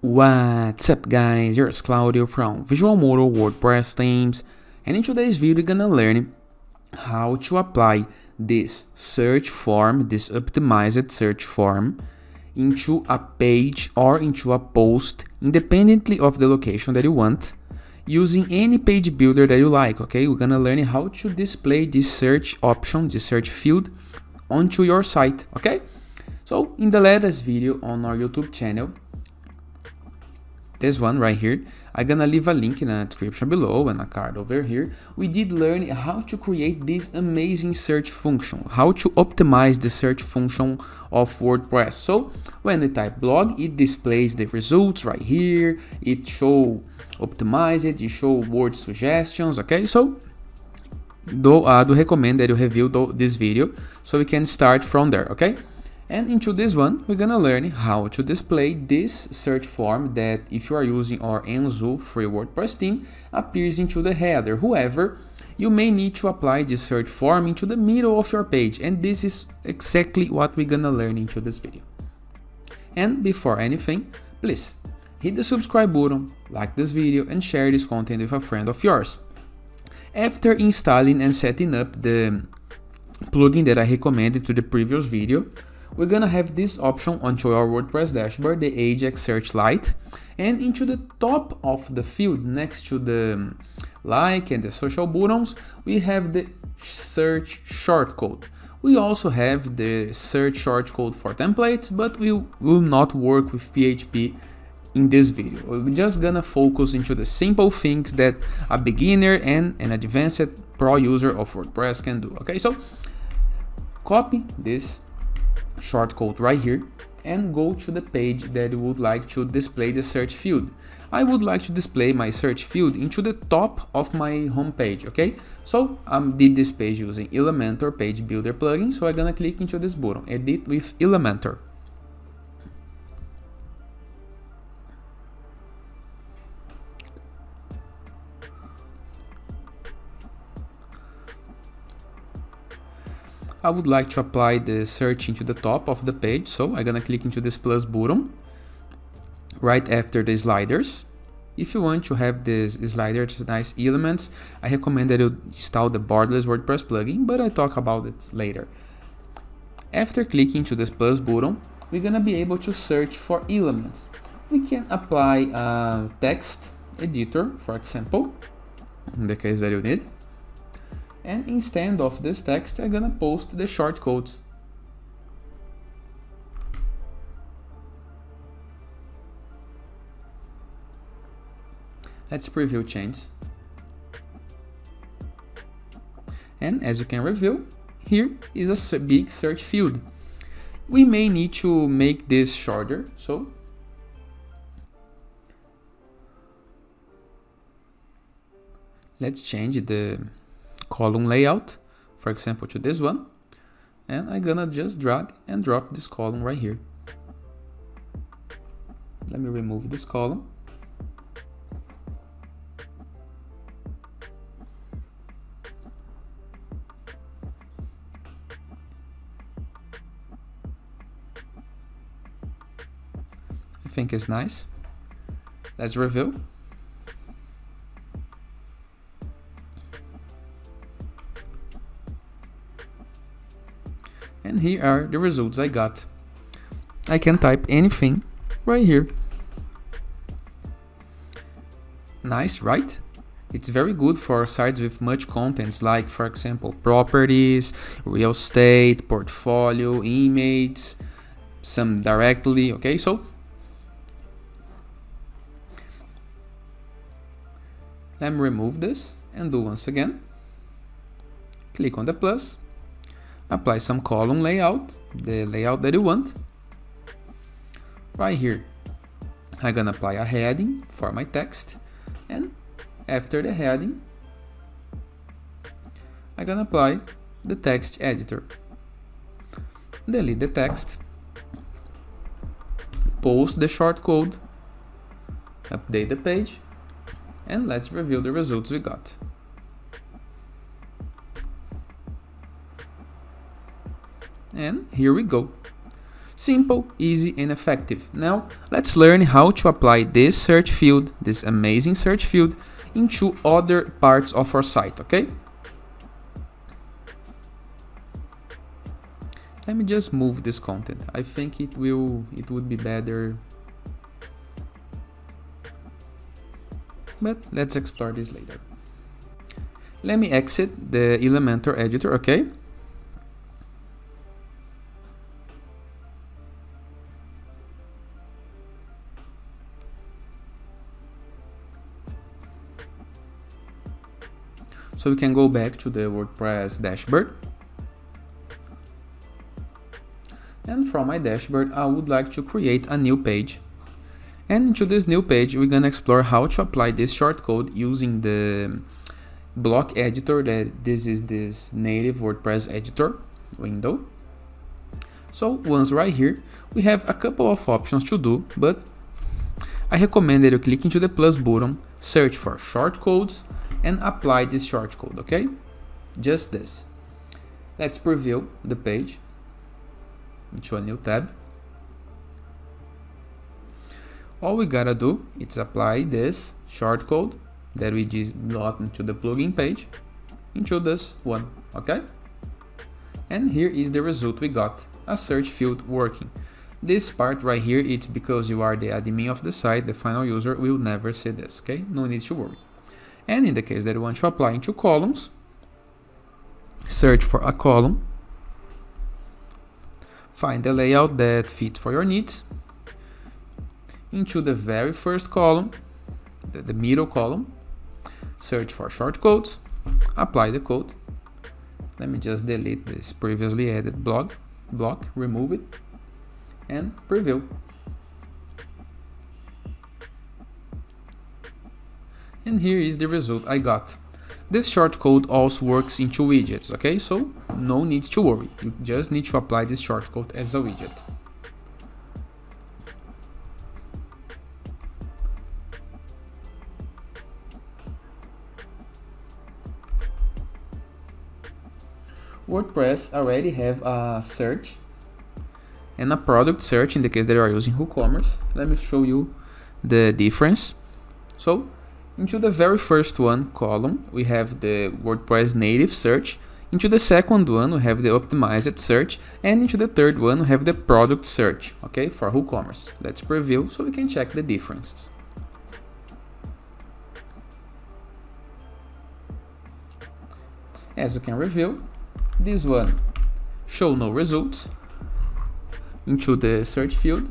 What's up guys, here's Claudio from Visual Modo WordPress themes and in today's video we're gonna learn how to apply this search form, this optimized search form into a page or into a post independently of the location that you want using any page builder that you like, okay? We're gonna learn how to display this search option, this search field onto your site, okay? So in the latest video on our YouTube channel, this one right here, I'm gonna leave a link in the description below and a card over here. We did learn how to create this amazing search function, how to optimize the search function of WordPress. So when we type blog, it displays the results right here. It show optimize it, you show word suggestions, okay? So do, uh, do recommend that you review this video so we can start from there, okay? And into this one, we're gonna learn how to display this search form that if you are using our Enzo free WordPress theme appears into the header. However, you may need to apply this search form into the middle of your page and this is exactly what we're gonna learn into this video. And before anything, please hit the subscribe button, like this video and share this content with a friend of yours. After installing and setting up the plugin that I recommended to the previous video, we're gonna have this option onto our WordPress dashboard, the Ajax Search Lite, and into the top of the field next to the um, like and the social buttons, we have the search shortcode. We also have the search shortcode for templates, but we will not work with PHP in this video. We're just gonna focus into the simple things that a beginner and an advanced pro user of WordPress can do. Okay, so copy this shortcode right here and go to the page that you would like to display the search field. I would like to display my search field into the top of my home page, okay? So I um, did this page using Elementor Page Builder plugin, so I'm gonna click into this button, Edit with Elementor. I would like to apply the search into the top of the page. So I'm gonna click into this plus button right after the sliders. If you want to have these sliders nice elements, I recommend that you install the borderless WordPress plugin, but I talk about it later. After clicking to this plus button, we're gonna be able to search for elements. We can apply a text editor, for example, in the case that you need and instead of this text I'm gonna post the shortcodes. Let's preview changes. And as you can review, here is a big search field. We may need to make this shorter, so let's change the column layout, for example, to this one. And I'm gonna just drag and drop this column right here. Let me remove this column. I think it's nice. Let's review. And here are the results I got. I can type anything right here. Nice, right? It's very good for sites with much contents like, for example, properties, real estate, portfolio, images, some directly, okay? So, let me remove this and do once again. Click on the plus apply some column layout, the layout that you want. Right here, I'm gonna apply a heading for my text and after the heading, I'm gonna apply the text editor. Delete the text, post the shortcode, update the page, and let's review the results we got. And here we go. Simple, easy and effective. Now let's learn how to apply this search field, this amazing search field, into other parts of our site, okay? Let me just move this content. I think it will it would be better. But let's explore this later. Let me exit the Elementor editor, okay? So we can go back to the WordPress dashboard. And from my dashboard, I would like to create a new page. And into this new page, we're gonna explore how to apply this shortcode using the block editor that this is this native WordPress editor window. So once right here, we have a couple of options to do, but I recommend that you click into the plus button, search for shortcodes, and apply this shortcode, okay? Just this. Let's preview the page into a new tab. All we gotta do is apply this shortcode that we just got into the plugin page into this one, okay? And here is the result we got, a search field working. This part right here, it's because you are the admin of the site, the final user will never see this, okay? No need to worry. And in the case that you want to apply into columns, search for a column, find the layout that fits for your needs, into the very first column, the, the middle column, search for short codes, apply the code. Let me just delete this previously added block, block, remove it, and preview. And here is the result I got. This shortcode also works in two widgets, okay? So no need to worry, you just need to apply this shortcode as a widget. WordPress already have a search and a product search in the case that you are using WooCommerce. Let me show you the difference. So into the very first one column, we have the WordPress native search. Into the second one, we have the optimized search. And into the third one, we have the product search, okay, for WooCommerce. Let's preview so we can check the differences. As you can review, this one show no results into the search field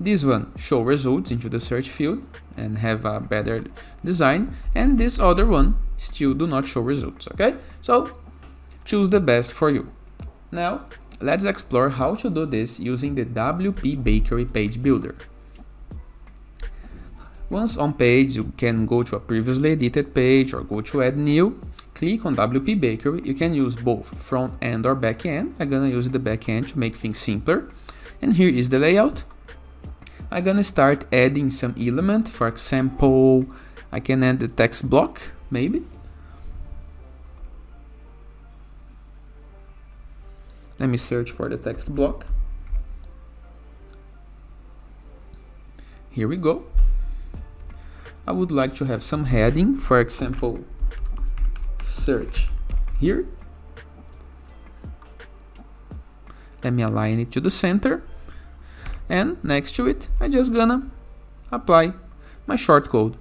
this one show results into the search field and have a better design and this other one still do not show results okay? So choose the best for you. Now let's explore how to do this using the WP Bakery page builder. Once on page you can go to a previously edited page or go to add new. Click on WP Bakery. You can use both front end or back end. I'm gonna use the back end to make things simpler. And here is the layout I'm gonna start adding some element. For example, I can add the text block, maybe. Let me search for the text block. Here we go. I would like to have some heading, for example, search here. Let me align it to the center and next to it I just gonna apply my shortcode.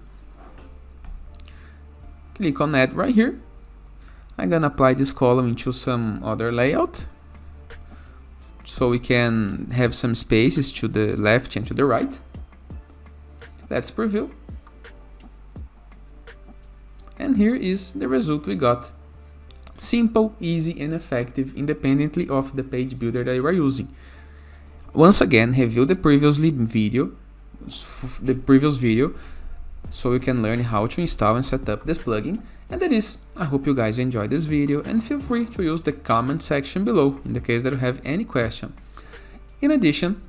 Click on add right here. I'm gonna apply this column into some other layout so we can have some spaces to the left and to the right. Let's preview. And here is the result we got. Simple, easy and effective independently of the page builder that you are using. Once again, review the previously video, the previous video, so you can learn how to install and set up this plugin. And that is, I hope you guys enjoyed this video and feel free to use the comment section below in the case that you have any question. In addition,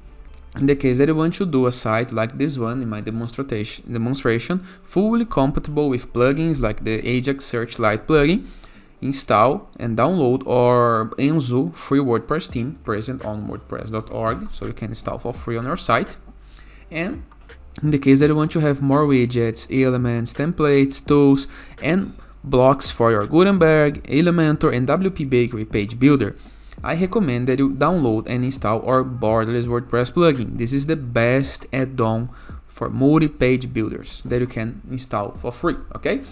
in the case that you want to do a site like this one in my demonstration, demonstration fully compatible with plugins like the Ajax Search Lite plugin, install and download our Enzo free WordPress theme present on wordpress.org so you can install for free on your site. And in the case that you want to have more widgets, elements, templates, tools, and blocks for your Gutenberg, Elementor, and WP Bakery page builder, I recommend that you download and install our Borderless WordPress plugin. This is the best add-on for multi-page builders that you can install for free, okay?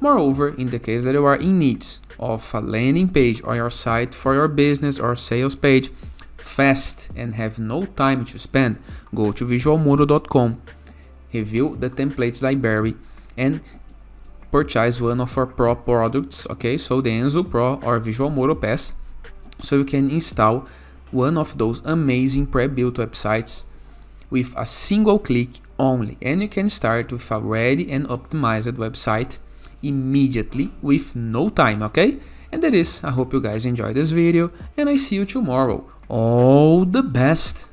Moreover, in the case that you are in needs of a landing page or your site for your business or sales page fast and have no time to spend, go to visualmodo.com, review the templates library and purchase one of our Pro products, okay? So the Enzo Pro or Visual Modo Pass, so you can install one of those amazing pre-built websites with a single click only and you can start with a ready and optimized website immediately with no time okay? And that is i hope you guys enjoyed this video and i see you tomorrow. All the best